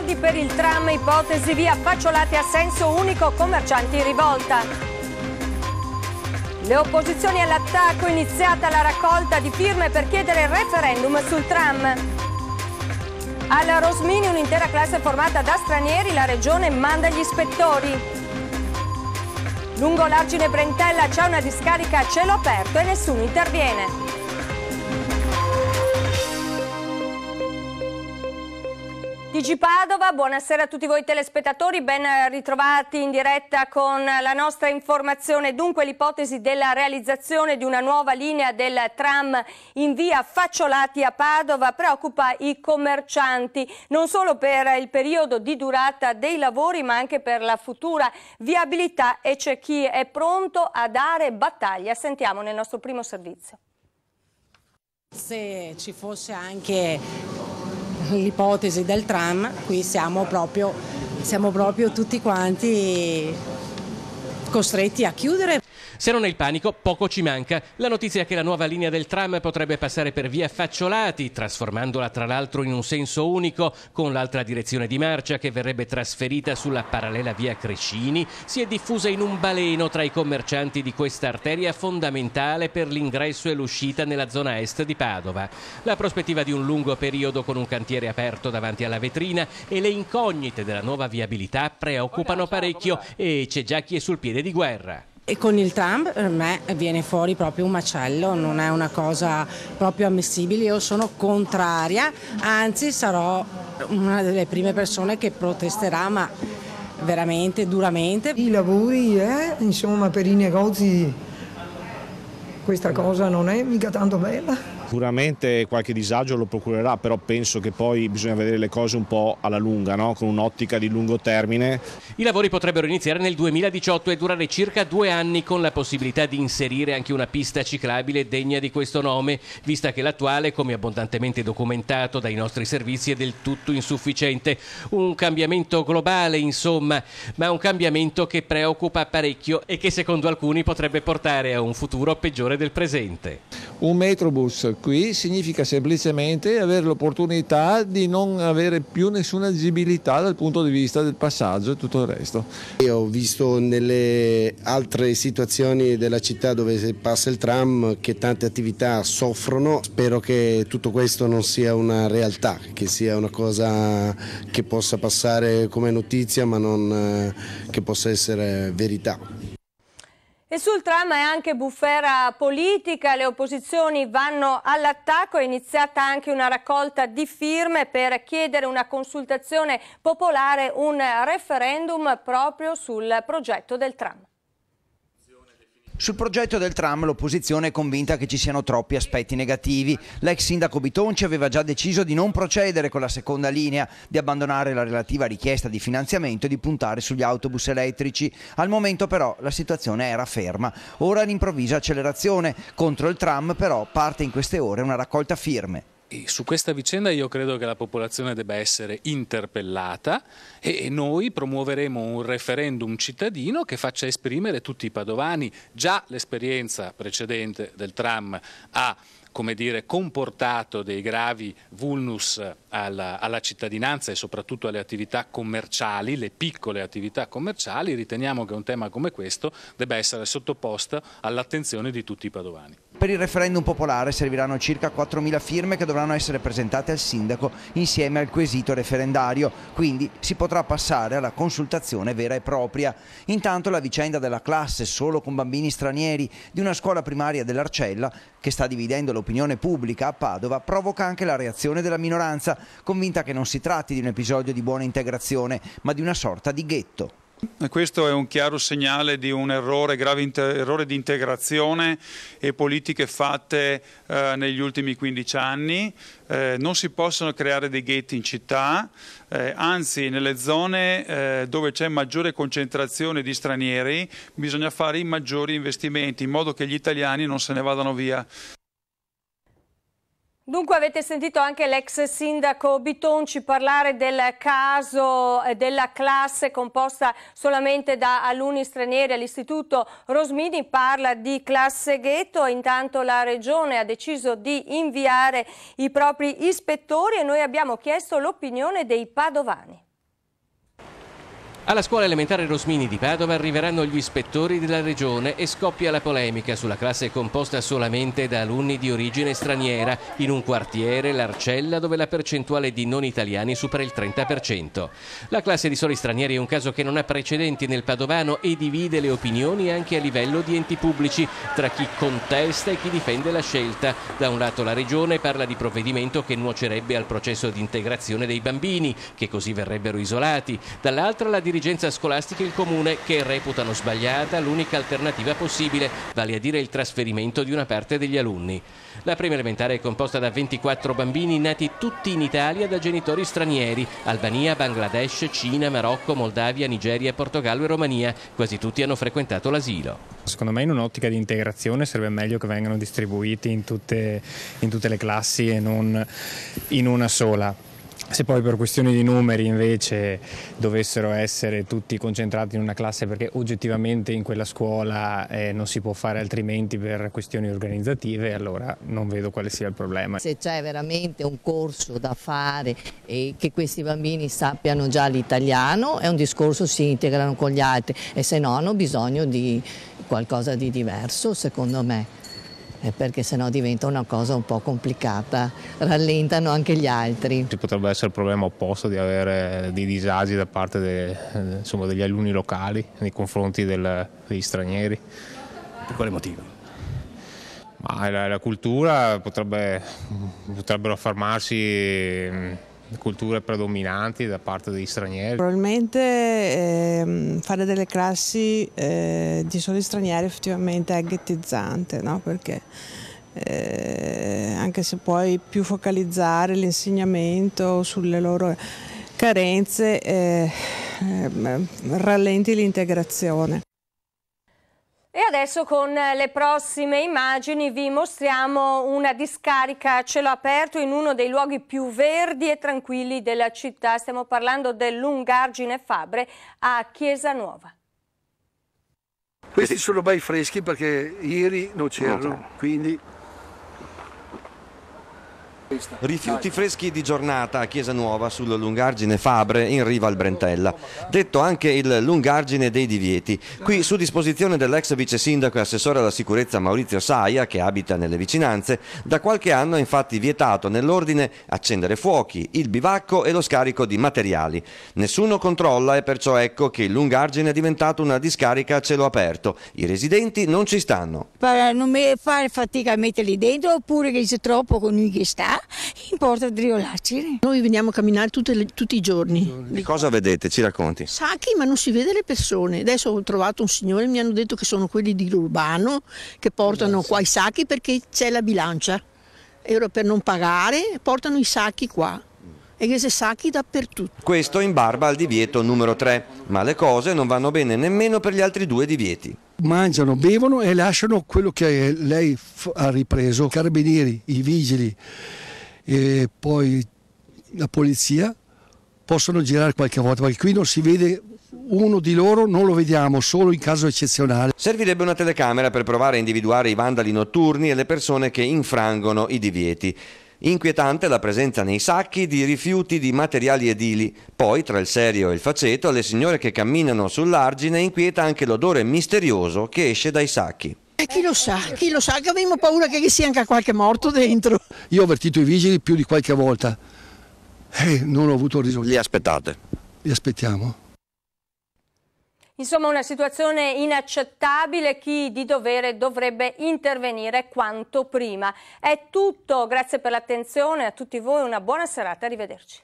soldi per il tram, ipotesi via facciolati a senso unico, commercianti in rivolta. Le opposizioni all'attacco, iniziata la raccolta di firme per chiedere il referendum sul tram. Alla Rosmini un'intera classe formata da stranieri, la regione manda gli ispettori. Lungo l'argine Brentella c'è una discarica a cielo aperto e nessuno interviene. TG Padova, buonasera a tutti voi telespettatori, ben ritrovati in diretta con la nostra informazione. Dunque l'ipotesi della realizzazione di una nuova linea del tram in via Facciolati a Padova preoccupa i commercianti, non solo per il periodo di durata dei lavori ma anche per la futura viabilità e c'è chi è pronto a dare battaglia. Sentiamo nel nostro primo servizio. Se ci fosse anche l'ipotesi del tram, qui siamo proprio, siamo proprio tutti quanti costretti a chiudere. Se non è il panico, poco ci manca. La notizia è che la nuova linea del tram potrebbe passare per via Facciolati, trasformandola tra l'altro in un senso unico, con l'altra direzione di marcia che verrebbe trasferita sulla parallela via Crescini, si è diffusa in un baleno tra i commercianti di questa arteria fondamentale per l'ingresso e l'uscita nella zona est di Padova. La prospettiva di un lungo periodo con un cantiere aperto davanti alla vetrina e le incognite della nuova viabilità preoccupano parecchio e c'è già chi è sul piede di guerra. E con il tram per me viene fuori proprio un macello, non è una cosa proprio ammissibile, io sono contraria, anzi sarò una delle prime persone che protesterà, ma veramente duramente. I lavori, eh, insomma, per i negozi questa cosa non è mica tanto bella. Sicuramente qualche disagio lo procurerà, però penso che poi bisogna vedere le cose un po' alla lunga, no? con un'ottica di lungo termine. I lavori potrebbero iniziare nel 2018 e durare circa due anni con la possibilità di inserire anche una pista ciclabile degna di questo nome, vista che l'attuale, come abbondantemente documentato dai nostri servizi, è del tutto insufficiente. Un cambiamento globale, insomma, ma un cambiamento che preoccupa parecchio e che secondo alcuni potrebbe portare a un futuro peggiore del presente. Un metrobus qui significa semplicemente avere l'opportunità di non avere più nessuna agibilità dal punto di vista del passaggio e tutto il resto. Io ho visto nelle altre situazioni della città dove passa il tram che tante attività soffrono, spero che tutto questo non sia una realtà, che sia una cosa che possa passare come notizia ma non eh, che possa essere verità. E sul tram è anche bufera politica, le opposizioni vanno all'attacco, è iniziata anche una raccolta di firme per chiedere una consultazione popolare, un referendum proprio sul progetto del tram. Sul progetto del tram l'opposizione è convinta che ci siano troppi aspetti negativi. L'ex sindaco Bitonci aveva già deciso di non procedere con la seconda linea, di abbandonare la relativa richiesta di finanziamento e di puntare sugli autobus elettrici. Al momento però la situazione era ferma. Ora l'improvvisa accelerazione. Contro il tram però parte in queste ore una raccolta firme. E su questa vicenda io credo che la popolazione debba essere interpellata e noi promuoveremo un referendum cittadino che faccia esprimere tutti i padovani. Già l'esperienza precedente del tram ha come dire, comportato dei gravi vulnus alla, alla, cittadinanza e soprattutto alle attività commerciali, le piccole attività commerciali, riteniamo che un tema come questo debba essere sottoposto all'attenzione di tutti i padovani. Per il referendum popolare serviranno circa 4.000 firme che dovranno essere presentate al sindaco insieme al quesito referendario, quindi si potrà passare alla consultazione vera e propria. Intanto la vicenda della classe solo con bambini stranieri di una scuola primaria dell'Arcella, che sta dividendo l'opinione pubblica a Padova, provoca anche la reazione della minoranza, convinta che non si tratti di un episodio di buona integrazione, ma di una sorta di ghetto. Questo è un chiaro segnale di un errore, grave errore di integrazione e politiche fatte eh, negli ultimi 15 anni. Eh, non si possono creare dei ghetti in città, eh, anzi nelle zone eh, dove c'è maggiore concentrazione di stranieri bisogna fare i maggiori investimenti in modo che gli italiani non se ne vadano via. Dunque avete sentito anche l'ex sindaco Bitonci parlare del caso eh, della classe composta solamente da alunni stranieri all'istituto Rosmini, parla di classe ghetto, intanto la regione ha deciso di inviare i propri ispettori e noi abbiamo chiesto l'opinione dei padovani. Alla scuola elementare Rosmini di Padova arriveranno gli ispettori della regione e scoppia la polemica sulla classe composta solamente da alunni di origine straniera in un quartiere, l'Arcella, dove la percentuale di non italiani supera il 30%. La classe di soli stranieri è un caso che non ha precedenti nel padovano e divide le opinioni anche a livello di enti pubblici tra chi contesta e chi difende la scelta. Da un lato la regione parla di provvedimento che nuocerebbe al processo di integrazione dei bambini, che così verrebbero isolati. Dall'altra la dirigenza dirigenza scolastica e il comune che reputano sbagliata l'unica alternativa possibile, vale a dire il trasferimento di una parte degli alunni. La prima elementare è composta da 24 bambini nati tutti in Italia da genitori stranieri, Albania, Bangladesh, Cina, Marocco, Moldavia, Nigeria, Portogallo e Romania. Quasi tutti hanno frequentato l'asilo. Secondo me in un'ottica di integrazione sarebbe meglio che vengano distribuiti in tutte, in tutte le classi e non in una sola se poi per questioni di numeri invece dovessero essere tutti concentrati in una classe perché oggettivamente in quella scuola eh, non si può fare altrimenti per questioni organizzative, allora non vedo quale sia il problema. Se c'è veramente un corso da fare e che questi bambini sappiano già l'italiano, è un discorso si integrano con gli altri e se no hanno bisogno di qualcosa di diverso secondo me perché sennò diventa una cosa un po' complicata, rallentano anche gli altri. Ci potrebbe essere il problema opposto di avere dei disagi da parte de, insomma, degli alunni locali nei confronti del, degli stranieri. Per quale motivo? Ma la, la cultura potrebbe, potrebbero affermarsi culture predominanti da parte degli stranieri? Probabilmente eh, fare delle classi eh, di soli stranieri effettivamente è ghettizzante, no? perché eh, anche se puoi più focalizzare l'insegnamento sulle loro carenze, eh, eh, rallenti l'integrazione. E adesso con le prossime immagini vi mostriamo una discarica a cielo aperto in uno dei luoghi più verdi e tranquilli della città. Stiamo parlando dell'Ungargine Fabre a Chiesa Nuova. Questi sono bei freschi perché ieri non c'erano, quindi Rifiuti freschi di giornata a Chiesa Nuova sul Lungargine Fabre in riva al Brentella, detto anche il Lungargine dei Divieti. Qui su disposizione dell'ex vice sindaco e assessore alla sicurezza Maurizio Saia, che abita nelle vicinanze, da qualche anno è infatti vietato nell'ordine accendere fuochi, il bivacco e lo scarico di materiali. Nessuno controlla e perciò ecco che il Lungargine è diventato una discarica a cielo aperto. I residenti non ci stanno. Per non fare fatica a metterli dentro oppure che c'è troppo con lui che sta importa di riolarci. Noi veniamo a camminare le, tutti i giorni. Di cosa vedete? Ci racconti? Sacchi, ma non si vede le persone. Adesso ho trovato un signore, mi hanno detto che sono quelli di Urbano che portano Grazie. qua i sacchi perché c'è la bilancia. Euro per non pagare, portano i sacchi qua e questi sacchi dappertutto. Questo in barba al divieto numero 3, ma le cose non vanno bene nemmeno per gli altri due divieti. Mangiano, bevono e lasciano quello che lei ha ripreso, carabinieri, i vigili, e poi la polizia possono girare qualche volta, perché qui non si vede uno di loro non lo vediamo solo in caso eccezionale. Servirebbe una telecamera per provare a individuare i vandali notturni e le persone che infrangono i divieti. Inquietante la presenza nei sacchi di rifiuti di materiali edili. Poi, tra il serio e il faceto, le signore che camminano sull'argine inquieta anche l'odore misterioso che esce dai sacchi. E chi lo sa, chi lo sa, che avevamo paura che ci sia anche qualche morto dentro. Io ho avvertito i vigili più di qualche volta e non ho avuto risultati. Li aspettate? Li aspettiamo. Insomma una situazione inaccettabile, chi di dovere dovrebbe intervenire quanto prima. È tutto, grazie per l'attenzione a tutti voi, una buona serata, arrivederci.